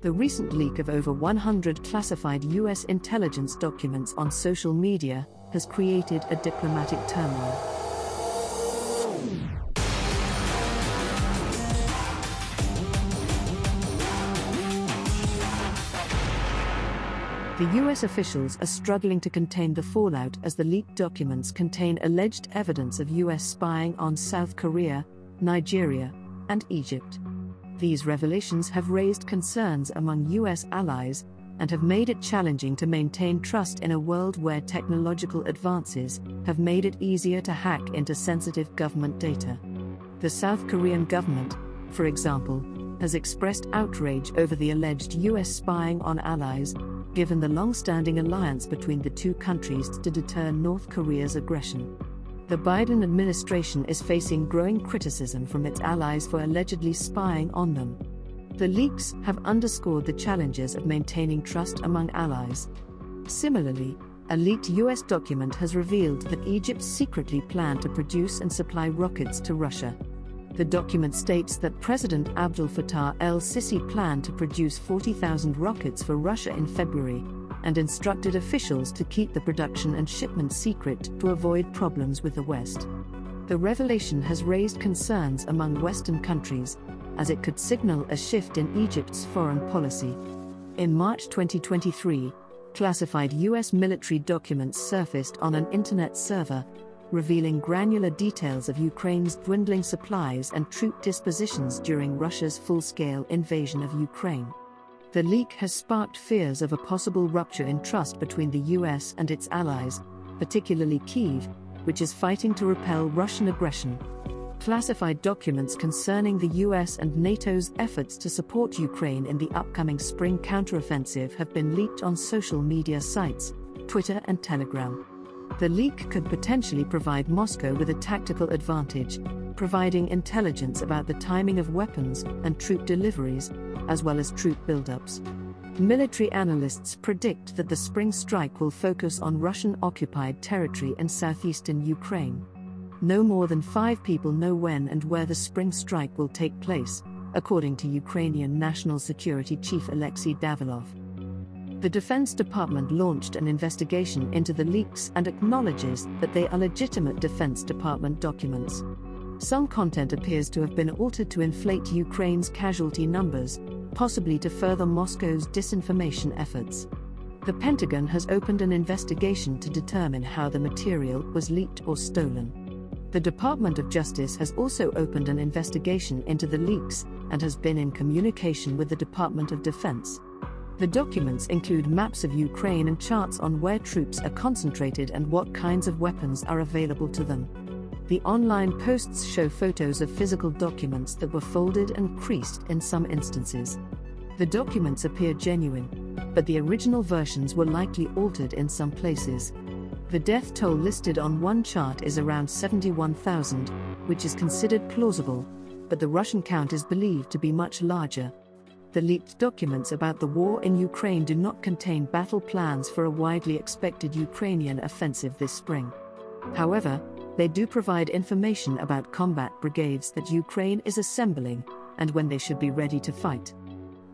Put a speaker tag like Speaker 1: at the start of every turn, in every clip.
Speaker 1: The recent leak of over 100 classified U.S. intelligence documents on social media has created a diplomatic turmoil. The US officials are struggling to contain the fallout as the leaked documents contain alleged evidence of US spying on South Korea, Nigeria, and Egypt. These revelations have raised concerns among US allies and have made it challenging to maintain trust in a world where technological advances have made it easier to hack into sensitive government data. The South Korean government, for example, has expressed outrage over the alleged US spying on allies given the long standing alliance between the two countries to deter North Korea's aggression. The Biden administration is facing growing criticism from its allies for allegedly spying on them. The leaks have underscored the challenges of maintaining trust among allies. Similarly, a leaked US document has revealed that Egypt secretly planned to produce and supply rockets to Russia. The document states that President Abdel Fattah el Sisi planned to produce 40,000 rockets for Russia in February and instructed officials to keep the production and shipment secret to avoid problems with the West. The revelation has raised concerns among Western countries, as it could signal a shift in Egypt's foreign policy. In March 2023, classified U.S. military documents surfaced on an internet server revealing granular details of Ukraine's dwindling supplies and troop dispositions during Russia's full scale invasion of Ukraine. The leak has sparked fears of a possible rupture in trust between the US and its allies, particularly Kyiv, which is fighting to repel Russian aggression. Classified documents concerning the US and NATO's efforts to support Ukraine in the upcoming spring counteroffensive have been leaked on social media sites, Twitter and Telegram. The leak could potentially provide Moscow with a tactical advantage, providing intelligence about the timing of weapons and troop deliveries, as well as troop buildups. Military analysts predict that the spring strike will focus on Russian occupied territory in southeastern Ukraine. No more than five people know when and where the spring strike will take place, according to Ukrainian National Security Chief Alexei Danilov. The Defense Department launched an investigation into the leaks and acknowledges that they are legitimate Defense Department documents. Some content appears to have been altered to inflate Ukraine's casualty numbers, possibly to further Moscow's disinformation efforts. The Pentagon has opened an investigation to determine how the material was leaked or stolen. The Department of Justice has also opened an investigation into the leaks and has been in communication with the Department of Defense. The documents include maps of Ukraine and charts on where troops are concentrated and what kinds of weapons are available to them. The online posts show photos of physical documents that were folded and creased in some instances. The documents appear genuine, but the original versions were likely altered in some places. The death toll listed on one chart is around 71,000, which is considered plausible, but the Russian count is believed to be much larger, the leaked documents about the war in Ukraine do not contain battle plans for a widely expected Ukrainian offensive this spring. However, they do provide information about combat brigades that Ukraine is assembling and when they should be ready to fight.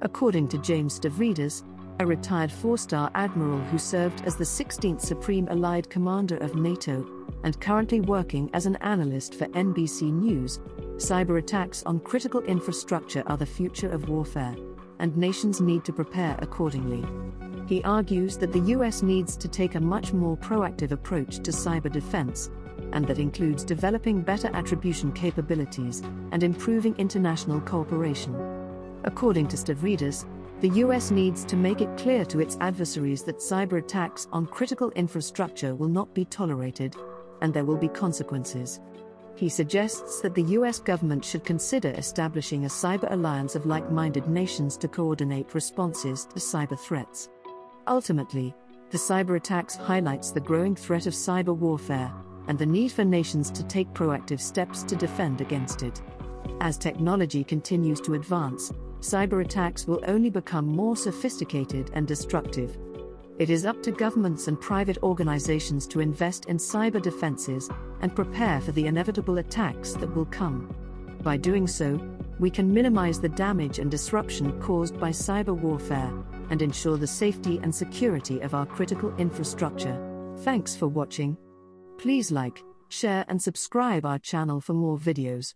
Speaker 1: According to James Stavridis, a retired four star admiral who served as the 16th Supreme Allied Commander of NATO and currently working as an analyst for NBC News, cyber attacks on critical infrastructure are the future of warfare, and nations need to prepare accordingly. He argues that the US needs to take a much more proactive approach to cyber defense, and that includes developing better attribution capabilities and improving international cooperation. According to Stavridis, the US needs to make it clear to its adversaries that cyber attacks on critical infrastructure will not be tolerated, and there will be consequences. He suggests that the US government should consider establishing a cyber alliance of like minded nations to coordinate responses to cyber threats. Ultimately, the cyber attacks highlights the growing threat of cyber warfare and the need for nations to take proactive steps to defend against it. As technology continues to advance, cyber attacks will only become more sophisticated and destructive. It is up to governments and private organizations to invest in cyber defenses and prepare for the inevitable attacks that will come. By doing so, we can minimize the damage and disruption caused by cyber warfare and ensure the safety and security of our critical infrastructure. Thanks for watching. Please like, share and subscribe our channel for more videos.